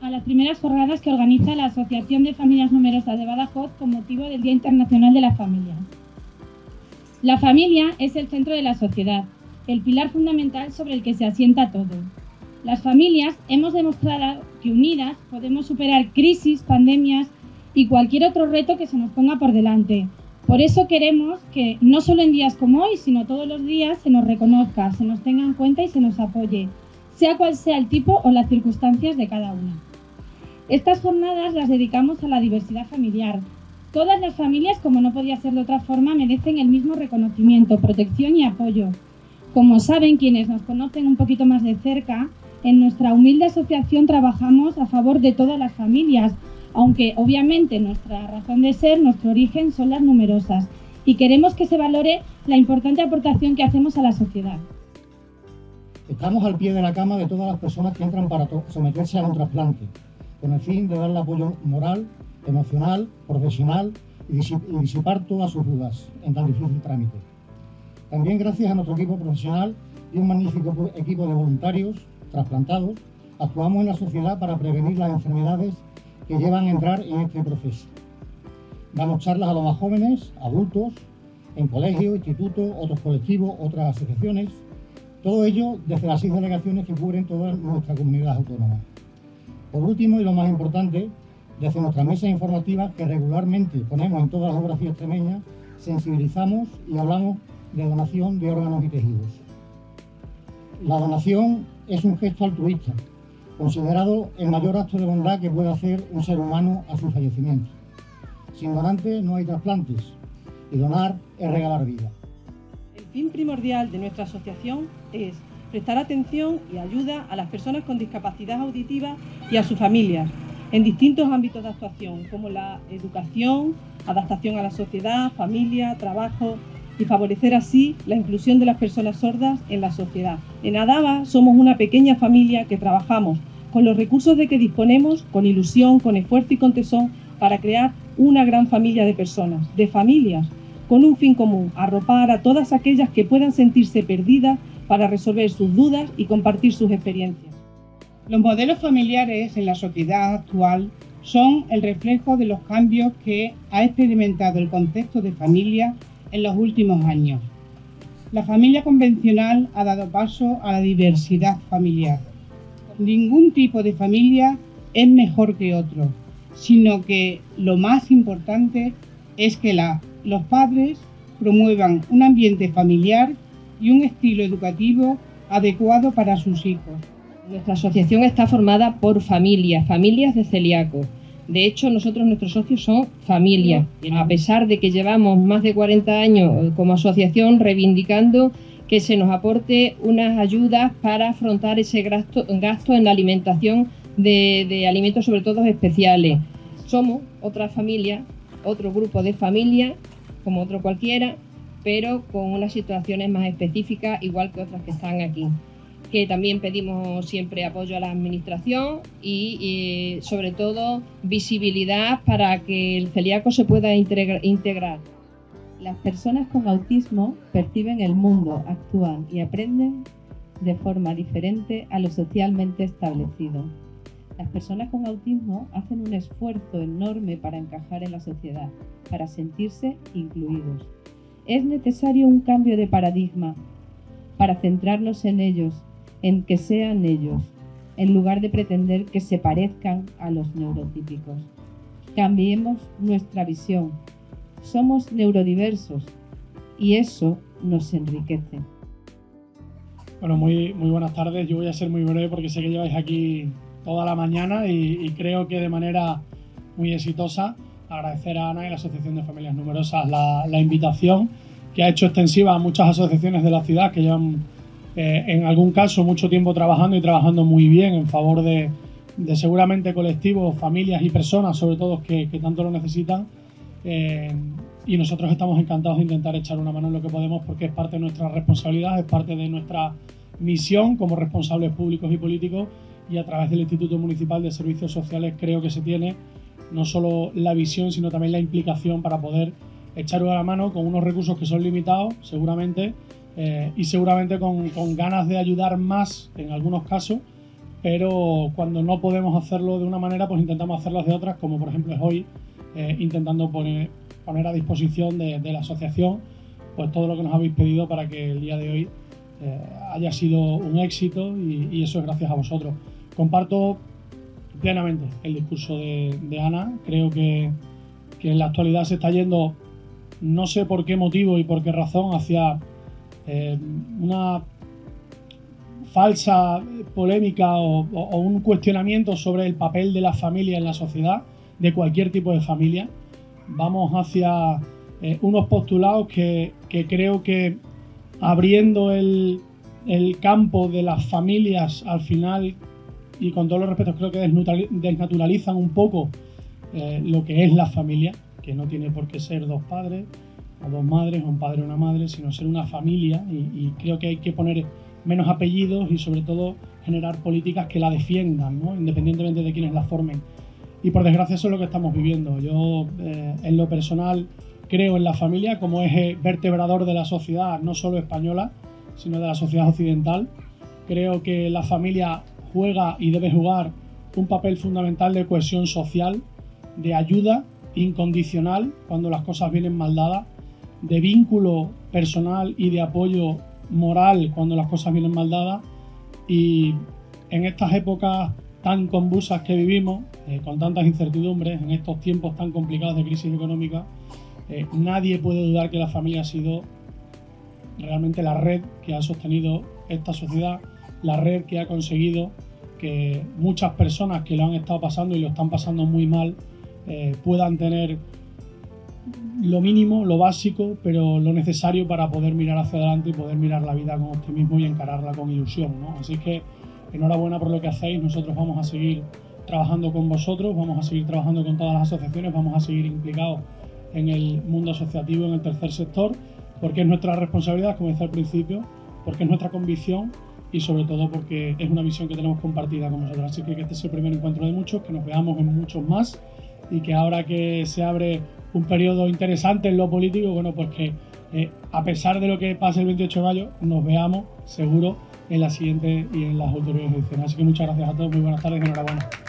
a las primeras jornadas que organiza la Asociación de Familias Numerosas de Badajoz con motivo del Día Internacional de la Familia. La familia es el centro de la sociedad, el pilar fundamental sobre el que se asienta todo. Las familias hemos demostrado que unidas podemos superar crisis, pandemias y cualquier otro reto que se nos ponga por delante. Por eso queremos que no solo en días como hoy, sino todos los días se nos reconozca, se nos tenga en cuenta y se nos apoye, sea cual sea el tipo o las circunstancias de cada una. Estas jornadas las dedicamos a la diversidad familiar. Todas las familias, como no podía ser de otra forma, merecen el mismo reconocimiento, protección y apoyo. Como saben quienes nos conocen un poquito más de cerca, en nuestra humilde asociación trabajamos a favor de todas las familias, aunque obviamente nuestra razón de ser, nuestro origen son las numerosas, y queremos que se valore la importante aportación que hacemos a la sociedad. Estamos al pie de la cama de todas las personas que entran para someterse a un trasplante, con el fin de darle apoyo moral, emocional, profesional y disipar todas sus dudas en tan difícil trámite. También gracias a nuestro equipo profesional y un magnífico equipo de voluntarios trasplantados, actuamos en la sociedad para prevenir las enfermedades que llevan a entrar en este proceso. Damos charlas a los más jóvenes, adultos, en colegios, institutos, otros colectivos, otras asociaciones, todo ello desde las seis delegaciones que cubren toda nuestra comunidad autónoma. Por último, y lo más importante, desde nuestra mesa informativa que regularmente ponemos en todas las geografías extremeñas, sensibilizamos y hablamos de donación de órganos y tejidos. La donación es un gesto altruista, considerado el mayor acto de bondad que puede hacer un ser humano a su fallecimiento. Sin donante no hay trasplantes y donar es regalar vida. Fin primordial de nuestra asociación es prestar atención y ayuda a las personas con discapacidad auditiva y a sus familias en distintos ámbitos de actuación, como la educación, adaptación a la sociedad, familia, trabajo, y favorecer así la inclusión de las personas sordas en la sociedad. En Adaba somos una pequeña familia que trabajamos con los recursos de que disponemos, con ilusión, con esfuerzo y con tesón, para crear una gran familia de personas, de familias, con un fin común, arropar a todas aquellas que puedan sentirse perdidas para resolver sus dudas y compartir sus experiencias. Los modelos familiares en la sociedad actual son el reflejo de los cambios que ha experimentado el concepto de familia en los últimos años. La familia convencional ha dado paso a la diversidad familiar. Ningún tipo de familia es mejor que otro, sino que lo más importante es que los padres promuevan un ambiente familiar y un estilo educativo adecuado para sus hijos. Nuestra asociación está formada por familias, familias de celíacos, de hecho, nosotros, nuestros socios son familia, a pesar de que llevamos más de 40 años eh, como asociación reivindicando que se nos aporte unas ayudas para afrontar ese gasto, en la alimentación de, alimentos, sobre todo especiales. Somos otra familia, otro grupo de familia, como otro cualquiera, pero con unas situaciones más específicas, igual que otras que están aquí que también pedimos siempre apoyo a la administración y, sobre todo visibilidad para que el celíaco se pueda integrar. Las personas con autismo perciben el mundo, actúan y aprenden de forma diferente a lo socialmente establecido. Las personas con autismo hacen un esfuerzo enorme para encajar en la sociedad, para sentirse incluidos. Es necesario un cambio de paradigma para centrarnos en ellos en que sean ellos, en lugar de pretender que se parezcan a los neurotípicos. Cambiemos nuestra visión. Somos neurodiversos y eso nos enriquece. Bueno, muy, muy buenas tardes. Yo voy a ser muy breve porque sé que lleváis aquí toda la mañana y, creo que de manera muy exitosa agradecer a Ana y la Asociación de Familias Numerosas la, la invitación que ha hecho extensiva a muchas asociaciones de la ciudad que llevan eh, en algún caso mucho tiempo trabajando y trabajando muy bien en favor de, seguramente colectivos, familias y personas, sobre todo que, tanto lo necesitan. Eh, y nosotros estamos encantados de intentar echar una mano en lo que podemos porque es parte de nuestra responsabilidad, es parte de nuestra misión como responsables públicos y políticos y a través del Instituto Municipal de Servicios Sociales creo que se tiene no solo la visión, sino también la implicación para poder echar una mano con unos recursos que son limitados, seguramente, eh, y seguramente con, ganas de ayudar más en algunos casos, pero cuando no podemos hacerlo de una manera, pues intentamos hacerlo de otras, como por ejemplo es hoy, eh, intentando poner, poner a disposición de, la asociación pues todo lo que nos habéis pedido para que el día de hoy eh, haya sido un éxito y, eso es gracias a vosotros. Comparto plenamente el discurso de, Ana, creo que, en la actualidad se está yendo, no sé por qué motivo y por qué razón, hacia eh, una falsa polémica o, un cuestionamiento sobre el papel de la familia en la sociedad, de cualquier tipo de familia. Vamos hacia eh, unos postulados que, creo que abriendo el, campo de las familias al final, y con todos los respetos, creo que desnaturalizan un poco eh, lo que es la familia, que no tiene por qué ser dos padres, o dos madres, o un padre o una madre, sino ser una familia, y creo que hay que poner menos apellidos y sobre todo generar políticas que la defiendan, independientemente de quienes la formen. Y por desgracia eso es lo que estamos viviendo. Yo eh, en lo personal creo en la familia como eje vertebrador de la sociedad, no solo española, sino de la sociedad occidental. Creo que la familia juega y debe jugar un papel fundamental de cohesión social, de ayuda incondicional cuando las cosas vienen mal dadas, de vínculo personal y de apoyo moral cuando las cosas vienen mal dadas. Y en estas épocas tan convulsas que vivimos, eh, con tantas incertidumbres, en estos tiempos tan complicados de crisis económica, eh, nadie puede dudar que la familia ha sido realmente la red que ha sostenido esta sociedad, la red que ha conseguido que muchas personas que lo han estado pasando y lo están pasando muy mal eh, puedan tener lo mínimo, lo básico, pero lo necesario para poder mirar hacia adelante y poder mirar la vida con optimismo y encararla con ilusión. Así que enhorabuena por lo que hacéis, nosotros vamos a seguir trabajando con vosotros, vamos a seguir trabajando con todas las asociaciones, vamos a seguir implicados en el mundo asociativo, en el tercer sector, porque es nuestra responsabilidad, como decía al principio, porque es nuestra convicción y sobre todo porque es una visión que tenemos compartida con vosotros. Así que este es el primer encuentro de muchos, que nos veamos en muchos más y que ahora que se abre un periodo interesante en lo político, bueno, pues que eh, a pesar de lo que pase el 28 de mayo, nos veamos seguro en la siguiente y en las últimas ediciones. Así que muchas gracias a todos, muy buenas tardes y enhorabuena.